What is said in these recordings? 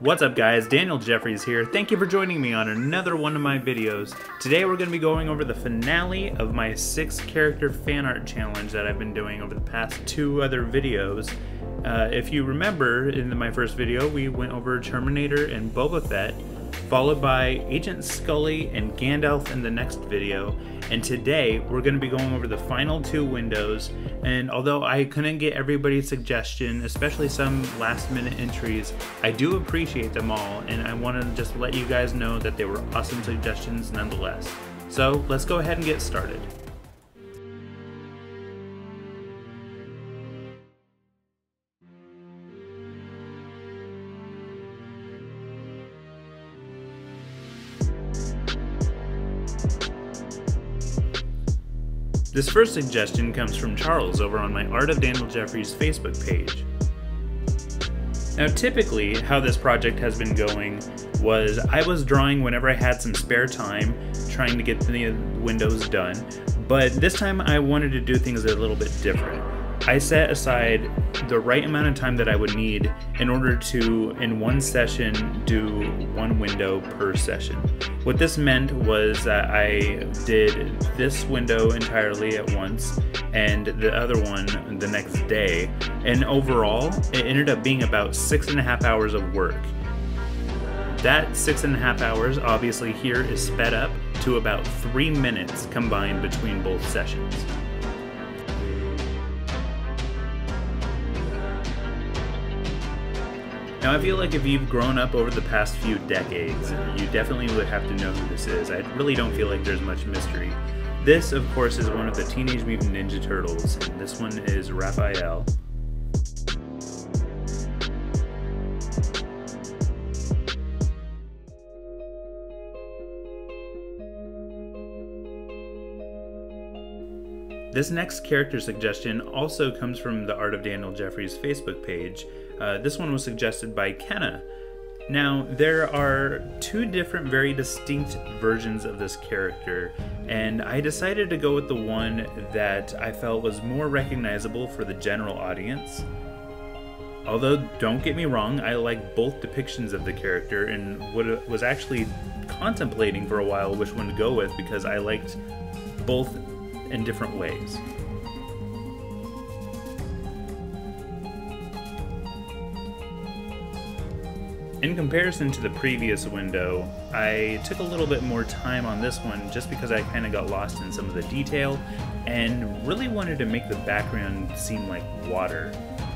What's up guys, Daniel Jeffries here. Thank you for joining me on another one of my videos. Today we're going to be going over the finale of my 6 character fan art challenge that I've been doing over the past two other videos. Uh, if you remember, in my first video we went over Terminator and Boba Fett, followed by Agent Scully and Gandalf in the next video. And today we're going to be going over the final two windows. And although I couldn't get everybody's suggestion, especially some last minute entries, I do appreciate them all. And I want to just let you guys know that they were awesome suggestions nonetheless. So let's go ahead and get started. This first suggestion comes from Charles over on my Art of Daniel Jeffries Facebook page. Now, typically, how this project has been going was I was drawing whenever I had some spare time, trying to get the windows done, but this time I wanted to do things a little bit different. I set aside the right amount of time that I would need in order to, in one session, do one window per session. What this meant was that I did this window entirely at once and the other one the next day. And overall, it ended up being about six and a half hours of work. That six and a half hours, obviously, here is sped up to about three minutes combined between both sessions. Now, I feel like if you've grown up over the past few decades, you definitely would have to know who this is. I really don't feel like there's much mystery. This, of course, is one of the Teenage Mutant Ninja Turtles, and this one is Raphael. This next character suggestion also comes from the Art of Daniel Jeffries Facebook page. Uh, this one was suggested by Kenna. Now, there are two different, very distinct versions of this character, and I decided to go with the one that I felt was more recognizable for the general audience. Although, don't get me wrong, I like both depictions of the character and was actually contemplating for a while which one to go with because I liked both in different ways. In comparison to the previous window, I took a little bit more time on this one just because I kind of got lost in some of the detail and really wanted to make the background seem like water.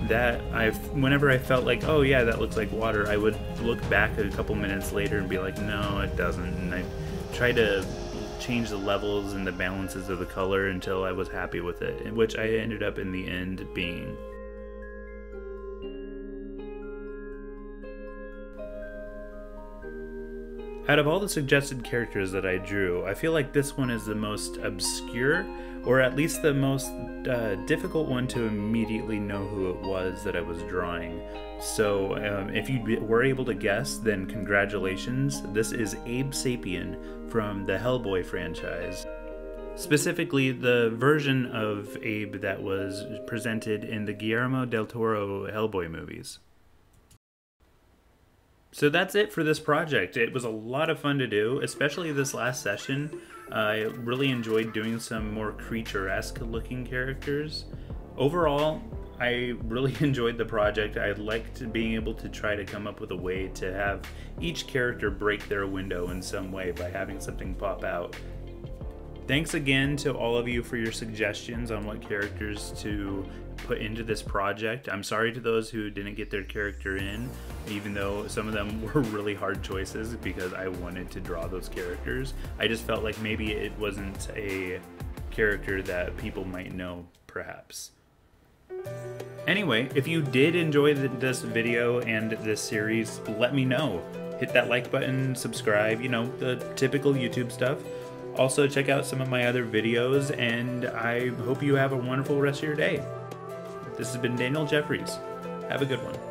That I, whenever I felt like, oh yeah, that looks like water, I would look back a couple minutes later and be like, no, it doesn't. And I try to change the levels and the balances of the color until I was happy with it, which I ended up in the end being. Out of all the suggested characters that I drew, I feel like this one is the most obscure, or at least the most uh, difficult one to immediately know who it was that I was drawing. So, um, if you were able to guess, then congratulations. This is Abe Sapien from the Hellboy franchise. Specifically, the version of Abe that was presented in the Guillermo del Toro Hellboy movies. So that's it for this project. It was a lot of fun to do, especially this last session. I really enjoyed doing some more creature-esque looking characters. Overall, I really enjoyed the project. I liked being able to try to come up with a way to have each character break their window in some way by having something pop out. Thanks again to all of you for your suggestions on what characters to put into this project. I'm sorry to those who didn't get their character in, even though some of them were really hard choices because I wanted to draw those characters. I just felt like maybe it wasn't a character that people might know, perhaps. Anyway, if you did enjoy this video and this series, let me know. Hit that like button, subscribe, you know, the typical YouTube stuff. Also, check out some of my other videos, and I hope you have a wonderful rest of your day. This has been Daniel Jeffries. Have a good one.